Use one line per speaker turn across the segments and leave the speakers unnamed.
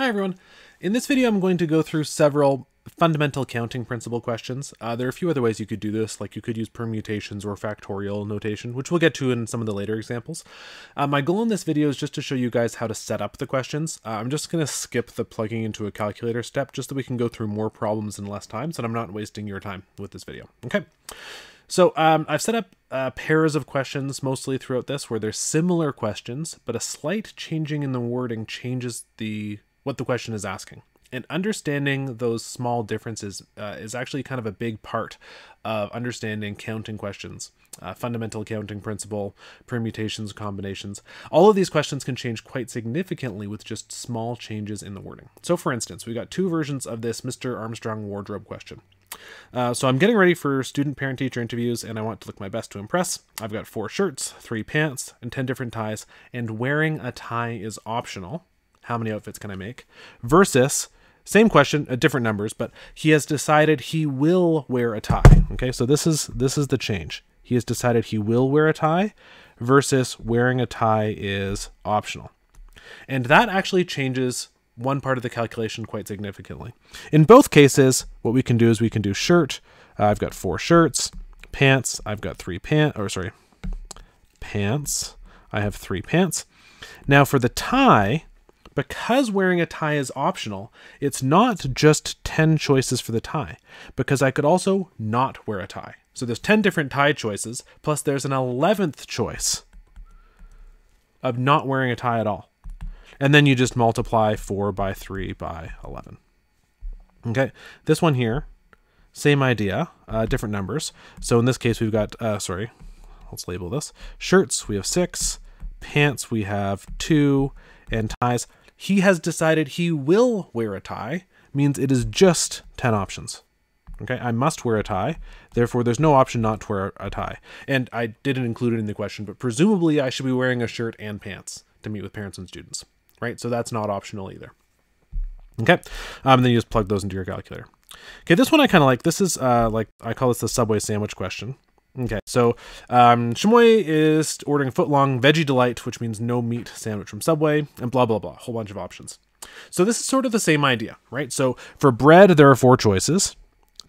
Hi everyone. In this video I'm going to go through several fundamental counting principle questions. Uh, there are a few other ways you could do this, like you could use permutations or factorial notation, which we'll get to in some of the later examples. Uh, my goal in this video is just to show you guys how to set up the questions. Uh, I'm just going to skip the plugging into a calculator step just so we can go through more problems in less time so I'm not wasting your time with this video. Okay. So um, I've set up uh, pairs of questions mostly throughout this where there's similar questions, but a slight changing in the wording changes the what the question is asking. And understanding those small differences uh, is actually kind of a big part of understanding counting questions. Uh, fundamental counting principle, permutations, combinations. All of these questions can change quite significantly with just small changes in the wording. So, for instance, we got two versions of this Mr. Armstrong wardrobe question. Uh, so I'm getting ready for student parent teacher interviews and I want to look my best to impress. I've got four shirts, three pants, and 10 different ties, and wearing a tie is optional. How many outfits can I make? Versus, same question, uh, different numbers, but he has decided he will wear a tie. Okay, so this is this is the change. He has decided he will wear a tie versus wearing a tie is optional. And that actually changes one part of the calculation quite significantly. In both cases, what we can do is we can do shirt. Uh, I've got four shirts. Pants, I've got three pants, or sorry, pants. I have three pants. Now for the tie, because wearing a tie is optional, it's not just 10 choices for the tie, because I could also not wear a tie. So there's 10 different tie choices, plus there's an 11th choice of not wearing a tie at all and then you just multiply 4 by 3 by 11. Okay, this one here, same idea, uh, different numbers. So in this case, we've got, uh, sorry, let's label this. Shirts, we have 6. Pants, we have 2. And ties, he has decided he will wear a tie, means it is just 10 options. Okay, I must wear a tie, therefore there's no option not to wear a tie. And I didn't include it in the question, but presumably I should be wearing a shirt and pants to meet with parents and students right? So that's not optional either. Okay, um, and then you just plug those into your calculator. Okay, this one I kind of like. This is uh, like I call this the Subway sandwich question. Okay, so um, Chamoy is ordering a foot long veggie delight, which means no meat sandwich from Subway, and blah blah blah, whole bunch of options. So this is sort of the same idea, right? So for bread, there are four choices.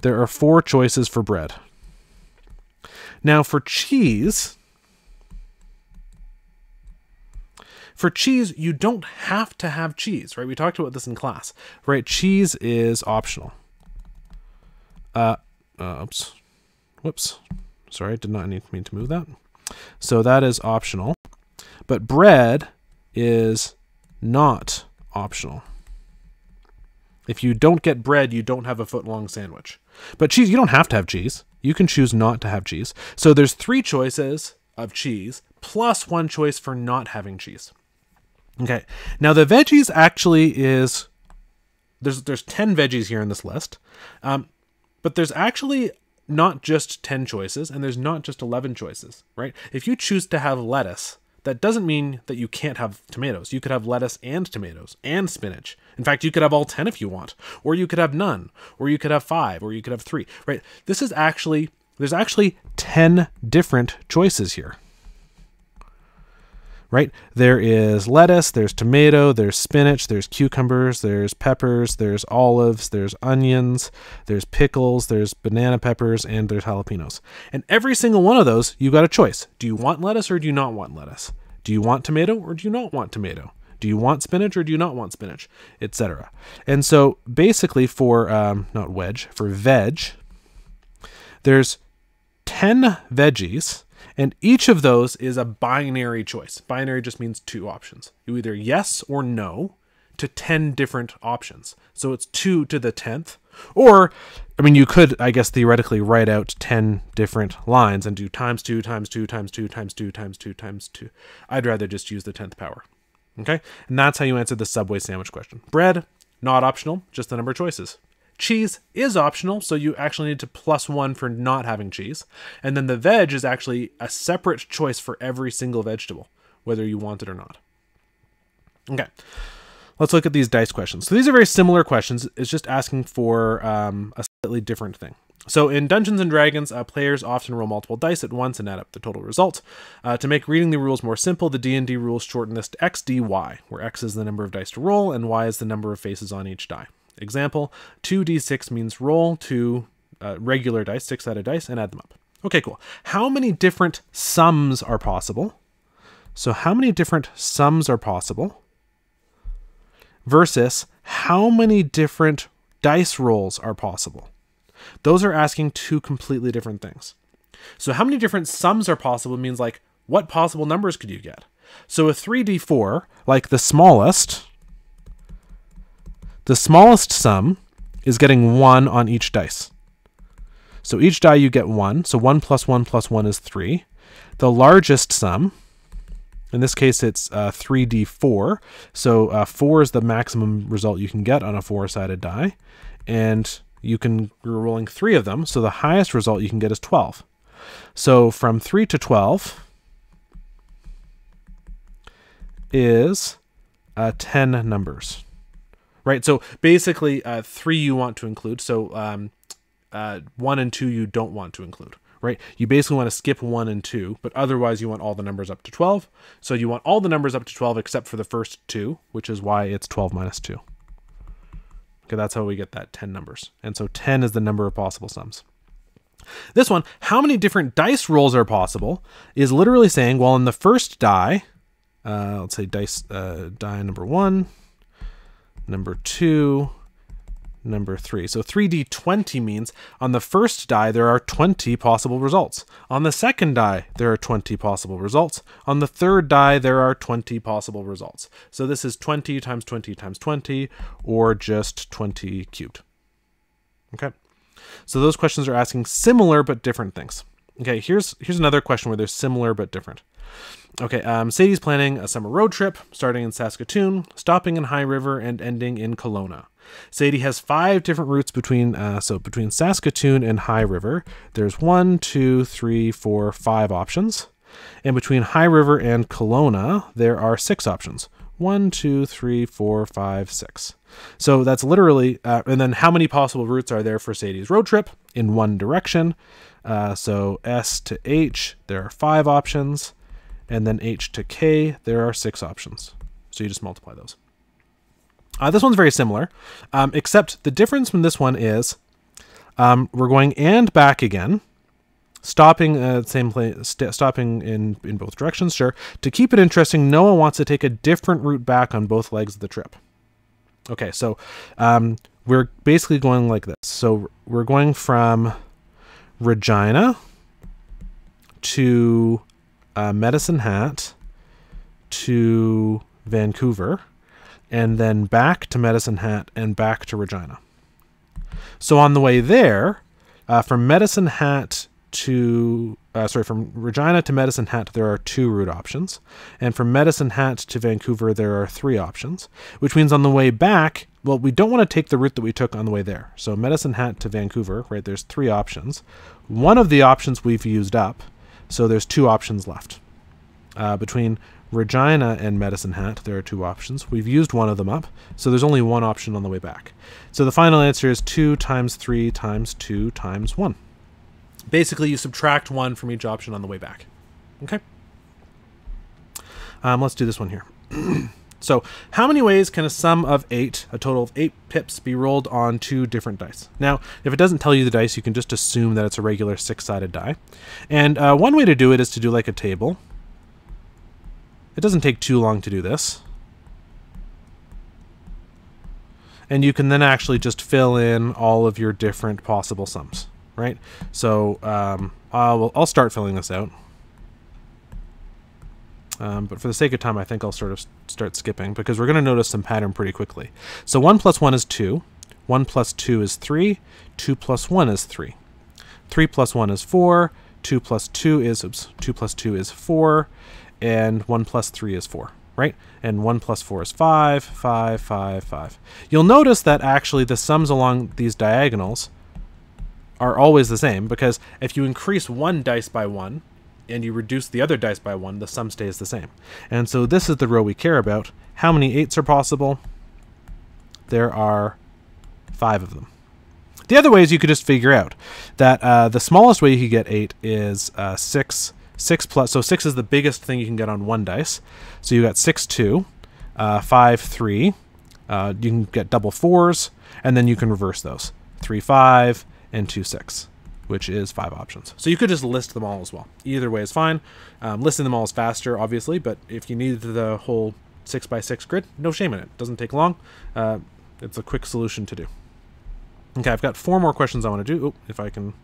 There are four choices for bread. Now for cheese, For cheese, you don't have to have cheese, right? We talked about this in class, right? Cheese is optional. Uh, uh oops, whoops. Sorry, I did not need mean to move that. So that is optional, but bread is not optional. If you don't get bread, you don't have a foot long sandwich. But cheese, you don't have to have cheese. You can choose not to have cheese. So there's three choices of cheese plus one choice for not having cheese. Okay. Now the veggies actually is there's there's 10 veggies here in this list. Um, but there's actually not just 10 choices and there's not just 11 choices, right? If you choose to have lettuce, that doesn't mean that you can't have tomatoes. You could have lettuce and tomatoes and spinach. In fact, you could have all 10 if you want, or you could have none, or you could have 5, or you could have 3, right? This is actually there's actually 10 different choices here right? There is lettuce, there's tomato, there's spinach, there's cucumbers, there's peppers, there's olives, there's onions, there's pickles, there's banana peppers, and there's jalapenos. And every single one of those, you got a choice. Do you want lettuce or do you not want lettuce? Do you want tomato or do you not want tomato? Do you want spinach or do you not want spinach? Etc. And so basically for um, not wedge, for veg, there's 10 veggies and each of those is a binary choice. Binary just means two options. You either yes or no to 10 different options. So it's 2 to the 10th. Or, I mean, you could, I guess, theoretically write out 10 different lines and do times 2, times 2, times 2, times 2, times 2, times 2. I'd rather just use the 10th power. Okay? And that's how you answer the Subway sandwich question. Bread, not optional, just the number of choices. Cheese is optional, so you actually need to plus one for not having cheese. And then the veg is actually a separate choice for every single vegetable, whether you want it or not. Okay, let's look at these dice questions. So these are very similar questions. It's just asking for um, a slightly different thing. So in Dungeons and Dragons, uh, players often roll multiple dice at once and add up the total result. Uh, to make reading the rules more simple, the D&D rules shorten this to XDY, where X is the number of dice to roll and Y is the number of faces on each die. Example, 2d6 means roll two uh, regular dice, six-sided dice, and add them up. Okay, cool. How many different sums are possible? So how many different sums are possible versus how many different dice rolls are possible? Those are asking two completely different things. So how many different sums are possible means like what possible numbers could you get? So a 3d4, like the smallest, the smallest sum is getting 1 on each dice. So each die you get 1, so 1 plus 1 plus 1 is 3. The largest sum, in this case it's uh, 3d4, so uh, 4 is the maximum result you can get on a four-sided die, and you can you're rolling three of them, so the highest result you can get is 12. So from 3 to 12 is uh, 10 numbers, right? So basically, uh, 3 you want to include, so um, uh, 1 and 2 you don't want to include, right? You basically want to skip 1 and 2, but otherwise you want all the numbers up to 12. So you want all the numbers up to 12 except for the first two, which is why it's 12 minus 2. Okay, that's how we get that 10 numbers. And so 10 is the number of possible sums. This one, how many different dice rolls are possible, is literally saying, well, in the first die, uh, let's say dice uh, die number one, number two, number 3. So 3d20 means on the first die there are 20 possible results. On the second die there are 20 possible results. On the third die there are 20 possible results. So this is 20 times 20 times 20 or just 20 cubed. Okay. So those questions are asking similar but different things. Okay, here's here's another question where they're similar but different. Okay, um, Sadie's planning a summer road trip, starting in Saskatoon, stopping in High River, and ending in Kelowna. Sadie has five different routes between uh, so between Saskatoon and High River. There's one, two, three, four, five options, and between High River and Kelowna there are six options. One, two, three, four, five, six. So that's literally, uh, and then how many possible routes are there for Sadie's road trip in one direction? Uh, so S to H, there are five options, and then H to K, there are six options. So you just multiply those. Uh, this one's very similar, um, except the difference from this one is um, we're going and back again, stopping uh, same place, st stopping in in both directions. Sure. To keep it interesting, Noah wants to take a different route back on both legs of the trip. Okay, so um, we're basically going like this. So we're going from Regina to uh, Medicine Hat to Vancouver and then back to Medicine Hat and back to Regina. So on the way there, uh, from Medicine Hat to uh, sorry from Regina to Medicine Hat there are two route options, and from Medicine Hat to Vancouver there are three options, which means on the way back, well, we don't want to take the route that we took on the way there. So Medicine Hat to Vancouver, right? There's three options. One of the options we've used up, so there's two options left. Uh, between Regina and Medicine Hat, there are two options. We've used one of them up, so there's only one option on the way back. So the final answer is 2 times 3 times 2 times 1. Basically, you subtract 1 from each option on the way back. Okay? Um, let's do this one here. so, how many ways can a sum of 8, a total of 8 pips, be rolled on two different dice? Now, if it doesn't tell you the dice, you can just assume that it's a regular six-sided die. And uh, one way to do it is to do like a table. It doesn't take too long to do this. And you can then actually just fill in all of your different possible sums, right? So um, I'll, I'll start filling this out. Um, but for the sake of time, I think I'll sort of start skipping because we're going to notice some pattern pretty quickly. So 1 plus 1 is 2. 1 plus 2 is 3. 2 plus 1 is 3. 3 plus 1 is 4. 2 plus 2 is, oops, 2 plus 2 is 4 and 1 plus 3 is 4, right? And 1 plus 4 is 5, 5, 5, 5. You'll notice that actually the sums along these diagonals are always the same because if you increase one dice by 1 and you reduce the other dice by 1, the sum stays the same. And so this is the row we care about. How many 8s are possible? There are 5 of them. The other way is you could just figure out that uh, the smallest way you could get 8 is uh, 6. 6 plus, so 6 is the biggest thing you can get on one dice. So you got 6, 2, uh, 5, 3. Uh, you can get double 4s, and then you can reverse those. 3, 5, and 2, 6 which is five options. So you could just list them all as well. Either way is fine. Um, listing them all is faster, obviously, but if you need the whole six by six grid, no shame in it. Doesn't take long. Uh, it's a quick solution to do. Okay, I've got four more questions I want to do. If I can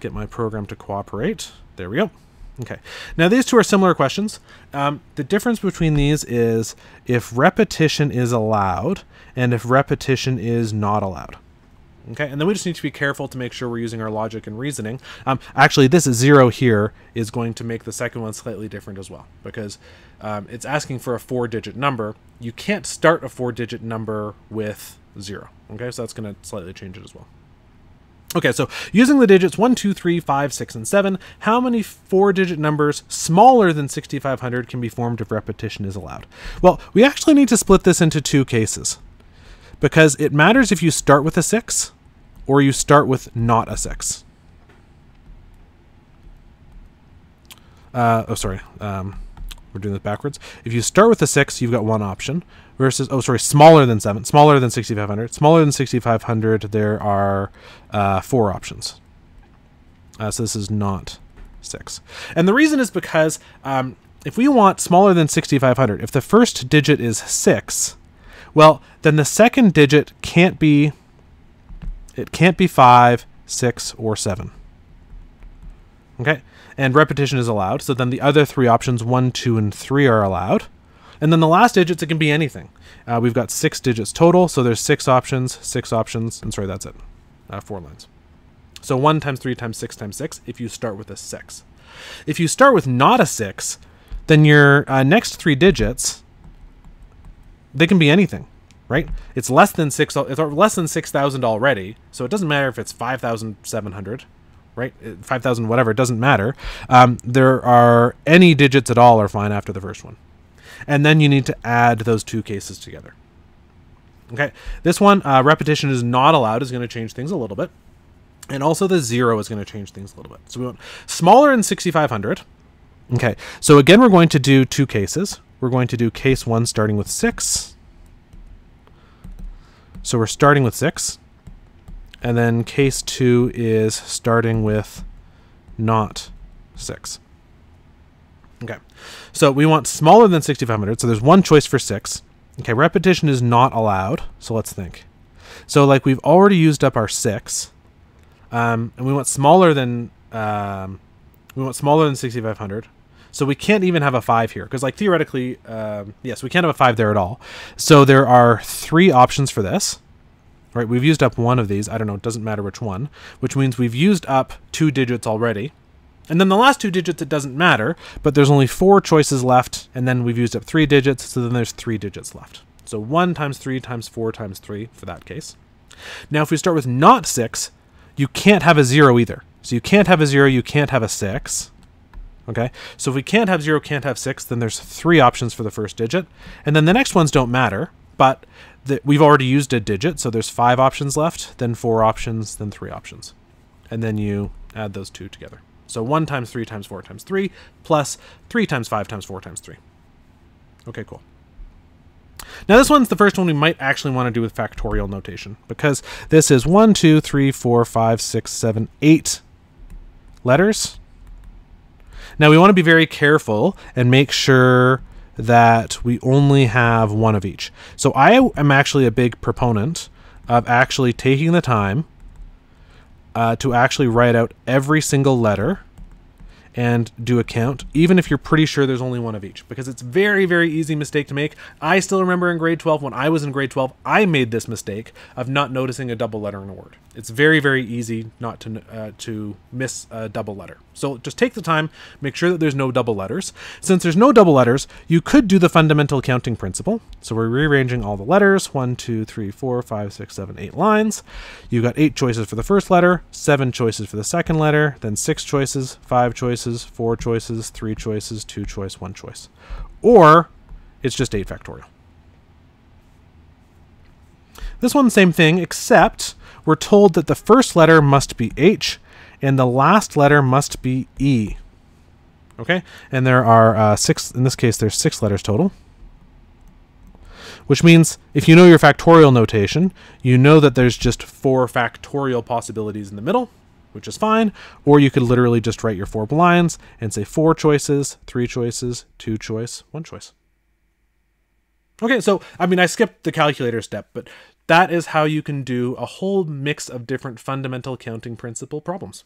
get my program to cooperate. There we go. Okay. Now these two are similar questions. Um, the difference between these is if repetition is allowed and if repetition is not allowed. Okay, and then we just need to be careful to make sure we're using our logic and reasoning. Um, actually, this zero here is going to make the second one slightly different as well because um, it's asking for a four-digit number. You can't start a four-digit number with zero. Okay, so that's going to slightly change it as well. Okay, so using the digits 1, 2, 3, 5, 6, and 7, how many four-digit numbers smaller than 6500 can be formed if repetition is allowed? Well, we actually need to split this into two cases because it matters if you start with a 6 or you start with not a 6. Uh, oh, sorry. Um, we're doing this backwards. If you start with a 6, you've got one option. Versus, oh, sorry, smaller than 7. Smaller than 6,500. Smaller than 6,500, there are uh, four options. Uh, so this is not 6. And the reason is because um, if we want smaller than 6,500, if the first digit is 6, well, then the second digit can't be it can't be 5, 6 or 7. Okay? And repetition is allowed. So then the other three options 1, 2 and 3 are allowed. And then the last digits it can be anything. Uh, we've got 6 digits total, so there's 6 options, 6 options, and sorry, that's it. Uh, 4 lines. So 1 times 3 times 6 times 6 if you start with a 6. If you start with not a 6, then your uh, next three digits they can be anything, right? It's less than six. It's less than six thousand already, so it doesn't matter if it's five thousand seven hundred, right? Five thousand whatever. It doesn't matter. Um, there are any digits at all are fine after the first one, and then you need to add those two cases together. Okay, this one uh, repetition is not allowed is going to change things a little bit, and also the zero is going to change things a little bit. So we want smaller than sixty five hundred. Okay, so again, we're going to do two cases we're going to do case 1 starting with 6. So we're starting with 6. And then case 2 is starting with not 6. Okay, so we want smaller than 6500, so there's one choice for 6. Okay, repetition is not allowed, so let's think. So like we've already used up our 6, um, and we want smaller than um, we want smaller than 6500. So we can't even have a 5 here, because like theoretically, um, yes, we can't have a 5 there at all. So there are three options for this. Right, we've used up one of these. I don't know, it doesn't matter which one, which means we've used up two digits already. And then the last two digits, it doesn't matter, but there's only four choices left, and then we've used up three digits, so then there's three digits left. So 1 times 3 times 4 times 3 for that case. Now, if we start with not 6, you can't have a 0 either. So you can't have a 0, you can't have a 6. Okay, so if we can't have 0, can't have 6, then there's three options for the first digit. And then the next ones don't matter, but the, we've already used a digit, so there's five options left, then four options, then three options. And then you add those two together. So 1 times 3 times 4 times 3 plus 3 times 5 times 4 times 3. Okay, cool. Now this one's the first one we might actually want to do with factorial notation because this is 1, 2, 3, 4, 5, 6, 7, 8 letters now we want to be very careful and make sure that we only have one of each. So I am actually a big proponent of actually taking the time uh, to actually write out every single letter and do a count, even if you're pretty sure there's only one of each, because it's very, very easy mistake to make. I still remember in grade 12, when I was in grade 12, I made this mistake of not noticing a double letter in a word. It's very, very easy not to uh, to miss a double letter. So just take the time, make sure that there's no double letters. Since there's no double letters, you could do the fundamental counting principle. So we're rearranging all the letters, one, two, three, four, five, six, seven, eight lines. You got eight choices for the first letter, seven choices for the second letter, then six choices, five choices, four choices, three choices, two choice, one choice. Or it's just eight factorial. This one, same thing, except we're told that the first letter must be H and the last letter must be E. Okay, and there are uh, six, in this case, there's six letters total. Which means if you know your factorial notation, you know that there's just four factorial possibilities in the middle, which is fine. Or you could literally just write your four blinds and say four choices, three choices, two choice, one choice. Okay, so I mean, I skipped the calculator step, but that is how you can do a whole mix of different fundamental counting principle problems.